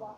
花。